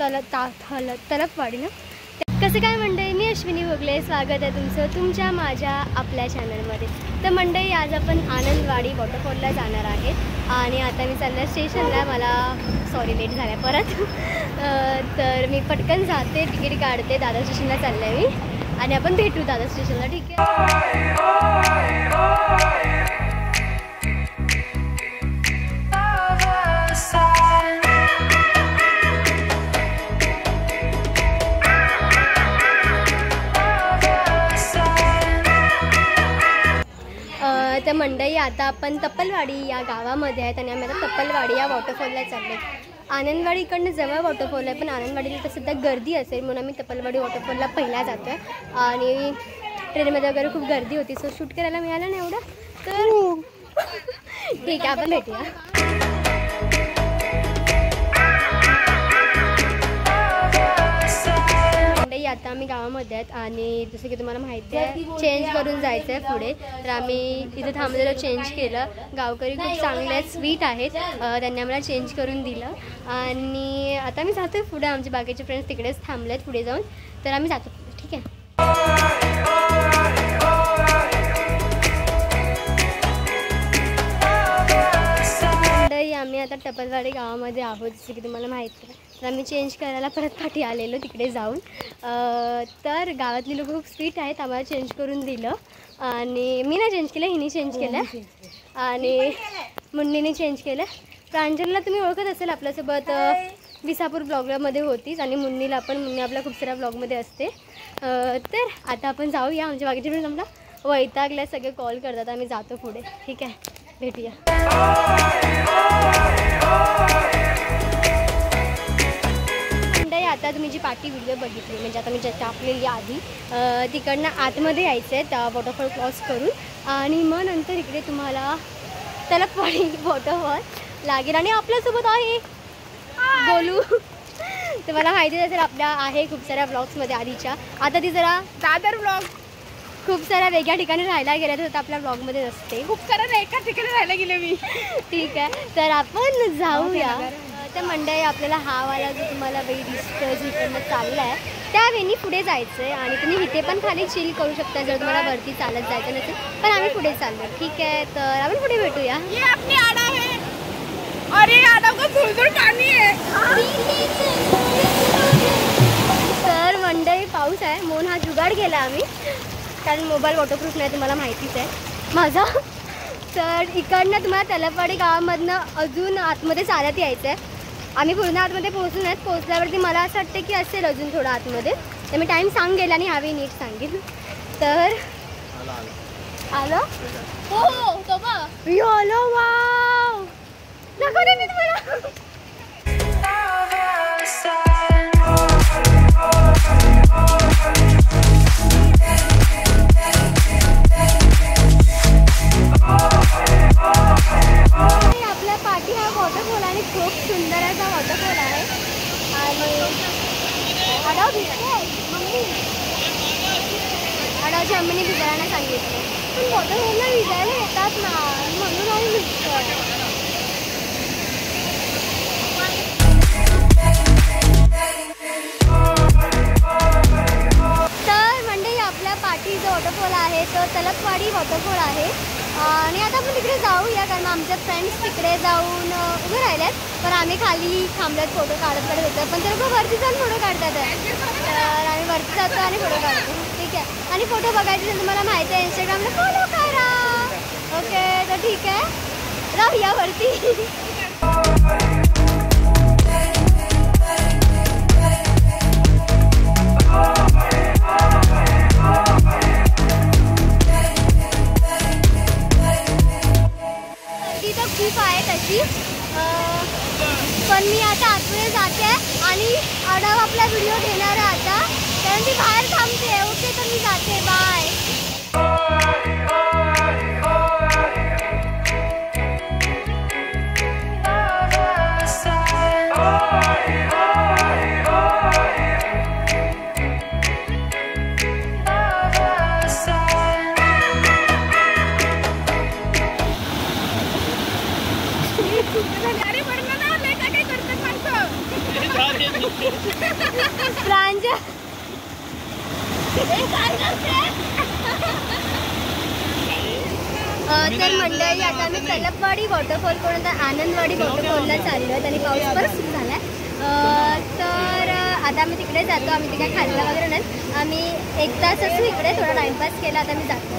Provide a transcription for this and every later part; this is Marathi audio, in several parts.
तल ता थल तलपवाडी ना कसं काय मंडळी? मी अश्विनी भोगले. स्वागत आहे तुमचं तुमच्या माझ्या आपल्या चॅनलमध्ये तर मंडळी आज आपण आनंदवाडी वॉटरफॉलला जाणार आहेत आणि आता मी चालल्या स्टेशनला मला सॉरी लेट झाल्या परत. तर मी पटकन जाते तिकीट काढते दादा स्टेशनला चालल्या मी. आणि आपण भेटू दादा स्टेशनला ठीक आहे? आता आपण तप्पलवाडी या गावामध्ये आहेत आणि आम्ही आता तप्पलवाडी या वॉटरफॉलला चाललो आनंदवाडी इकडनं जवळ वॉटरफॉल आहे पण आनंदवाडीला तर सध्या गर्दी असेल म्हणून आम्ही तप्पलवाडी वॉटरफॉलला पहिला जातो आहे आणि ट्रेनमध्ये वगैरे खूप गर्दी होती सो शूट करायला मिळालं नाही एवढं? तर ठीक आहे आपण भेटूया. आता आम्ही गावामध्ये आहेत आणि जसं की तुम्हाला माहिती आहे चेंज करून जायचं आहे पुढे. तर आम्ही इथे थांबलेलो चेंज केलं. गावकरी खूप चांगले आहेत. स्वीट आहेत त्यांनी आम्हाला चेंज करून दिलं. आणि आता आम्ही जातो पुढे. आमचे बाकीचे फ्रेंड्स तिकडेच थांबले आहेत पुढे जाऊन. तर आम्ही जातो ठीक आहे? आम्ही आता टपलवाडी गावामध्ये आहोत जसं की तुम्हाला माहिती आहे. आम्ही चेंज करायला परत पाठी आलेलो तिकडे जाऊन. अं, तर गावातली लोक खूप स्वीट आहेत आम्हाला चेंज करून दिलं. आणि मी नाही चेंज केलं हिने चेंज केलं. आणि मुन्नीने चेंज केलं. प्रांजलला तुम्ही ओळखत असेल आपल्यासोबत विसापूर ब्लॉगमध्ये होतीच आणि मुन्नीला पण मुन्नी आपल्या खूप साऱ्या ब्लॉगमध्ये असते. अं, तर आता आपण जाऊया आमच्या बाकीचे फ्रेंड्स आम्हाला वैतागल्या सगळे कॉल करतात आम्ही जातो पुढे. ठीक आहे? भेटूया. आता तुम्ही जी पाठी व्हिडिओ बघितली म्हणजे आता मी ज्या टाकलेली आधी तिकडनं आतमध्ये यायचं आहे त्या वॉटरफॉल क्रॉस करून. आणि मग नंतर इकडे तुम्हाला तलपवाडी वॉटरफॉल लागेल. आणि आपल्यासोबत आहे. बोलू तुम्हाला माहिती असेल आपल्या आहे खूप साऱ्या ब्लॉग्समध्ये आधीच्या. आता ती जरा दादर ब्लॉग खूप साऱ्या वेगळ्या ठिकाणी राहायला गेल्या तर आपल्या ब्लॉगमध्ये नसते. खूप सारं एका ठिकाणी राहायला गेले मी. ठीक आहे. तर आपण जाऊया. तर मंडळी आपल्याला हा वाला जो तुम्हाला वेळी जो इकडनं चालला आहे त्या वेळी पुढे जायचं आहे आणि तुम्ही इथे पण खाली चिल करू शकता जर तुम्हाला वरती चालत जायचं नसेल पण आम्ही पुढे चाललो. ठीक आहे तर आपण पुढे भेटूया. ये आडा आडा को तर मंडळी पाऊस आहे. म्हणून हा जुगाड केला आम्ही. कारण मोबाईल वॉटरप्रूफ नाही तुम्हाला माहितीच आहे. माझा. तर इकडनं तुम्हाला तलपवाडी गावामधनं अजून आतमध्ये चालत यायचं आहे आम्ही पूर्ण आतमध्ये पोहोचून नाहीत पोहोचल्यावरती मला असं वाटतं की असेल अजून थोडं आतमध्ये. तर मी टाईम सांगेल आणि ह्यावेळी नीट सांगेल. तर आलं? हो तो वाव. दाखवते मी तुम्हाला Oh, अम्मीने सांगितलं. पण वॉटरफॉलला भिजायला येतात ना म्हणून आम्ही भिजतो तर म्हणजे आपल्या पाठी जो वॉटरफॉल आहे तो तलकवाडी वॉटरफॉल आहे. आणि आता आपण तिकडे जाऊया कारण आमचे फ्रेंड्स तिकडे जाऊन उभे राहिल्यात पण आम्ही खाली थांबल्यात फोटो काढत काढत होतो पण ते लोक वरती जाऊन फोटो काढतात. तर आम्ही वरती जातो आणि फोटो काढतो. ठीक आहे. आणि फोटो बघायचे असेल तुम्हाला माहिती आहे इंस्टाग्रामला फॉलो करा. ओके तर ठीक आहे. राहूया वरती. तर खूप आहे तशी. पण मी आता आतमध्ये जाते आणि आढाव आपला व्हिडिओ घेणार आहे आता. कारण ती बाहेर थांबते ओके तर मी जाते बाय अरे बरं ना लेका काय करतात माणसं अ, तर मंडळी आता आम्ही तलपवाडी वॉटरफॉल कोण तर आनंदवाडी वॉटरफॉलला चाललो आहेत आणि पाऊस परत सुरू झाला आहे तर आता आम्ही तिकडे जातो. आम्ही तिकडे खाल्लं वगैरे नाही. आम्ही एक तास असू इकडे थोडा टाइमपास केला. आता आम्ही जातो.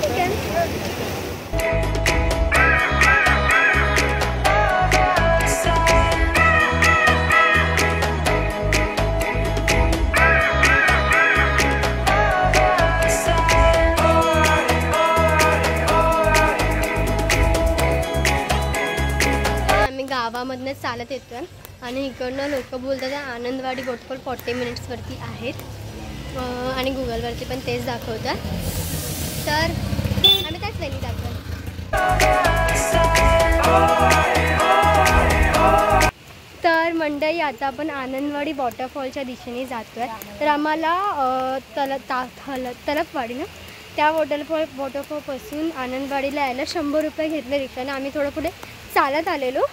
ठीक आहे. चालत येतो आहे आणि इकडनं लोक बोलतात आनंदवाडी वॉटरफॉल फॉर्टी मिनिट्सवरती आहेत. आणि गुगलवरती पण तेच दाखवतात. तर आम्ही त्याच वेळी दाखवतो तर मंडई आता आपण आनंदवाडी वॉटरफॉलच्या दिशेने जातो आहे तर आम्हाला तल ता थल तलपवाडी ना? त्या वॉटरफॉल वॉटरफॉलपासून आनंदवाडीला यायला शंभर रुपये घेतले रिक्षाने. आम्ही थोडं पुढे चालत आलेलो.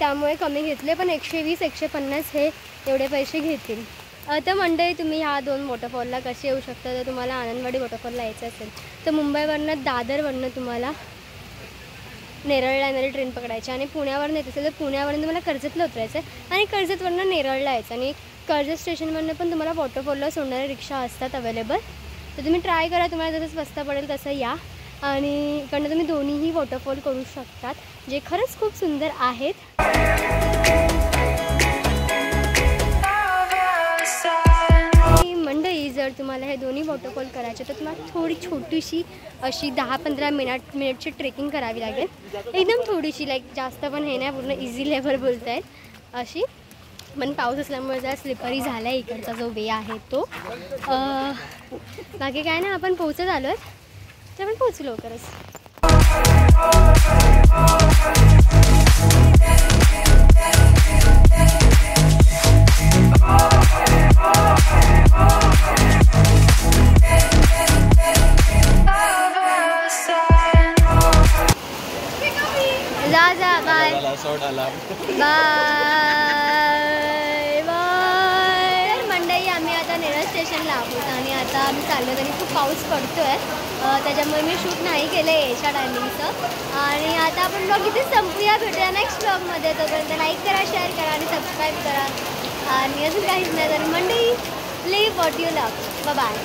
त्यामुळे कमी घेतले पण एकशे वीस एकशे पन्नास हे एवढे पैसे घेतील. तर मंडळी तुम्ही ह्या दोन वॉटरफॉलला कसे येऊ शकता? जर तुम्हाला आनंदवाडी वॉटरफॉलला यायचं असेल. तर मुंबईवरनं दादरवरनं तुम्हाला नेरळला येणारी ट्रेन पकडायची आणि पुण्यावरनं येत असेल तर पुण्यावरून तुम्हाला कर्जतला उतरायचं आहे आणि कर्जतवरनं नेरळला यायचं आणि कर्जत स्टेशनवरनं पण तुम्हाला वॉटरफॉलला सोडणाऱ्या रिक्षा असतात अवेलेबल तर तुम्ही ट्राय करा तुम्हाला जसं स्वस्त पडेल तसं या. आणि इकडनं तुम्ही दोन्हीही वॉटरफॉल करू शकतात जे खरंच खूप सुंदर आहेत. मंडई जर तुम्हाला हे दोन्ही वॉटरफॉल करायचे तर तुम्हाला थोडी छोटीशी अशी दहा पंधरा मिनिट मिनिटची ट्रेकिंग करावी लागेल. एकदम थोडीशी लाईक जास्त पण हे नाही पूर्ण इझी लेवल बोलता आहेत अशी. पण पाऊस असल्यामुळे जरा स्लिपरी झाला आहे इकडचा जो वे आहे तो. बाकी काय ना आपण पोहोचत आलो आहे तर आपण पोहोचू लवकरच जा जा आता तरी खूप पाऊस पडतो आहे त्याच्यामुळे मी शूट नाही केलं आहे याच्या टायमिंगचं आणि आता आपण ब्लॉग इथे संपूया भेटूया नेक्स्ट ब्लॉगमध्ये तोपर्यंत लाईक करा शेअर करा आणि सबस्क्राईब करा. आणि अजून काहीच नाही. तर Mandai play what you love bye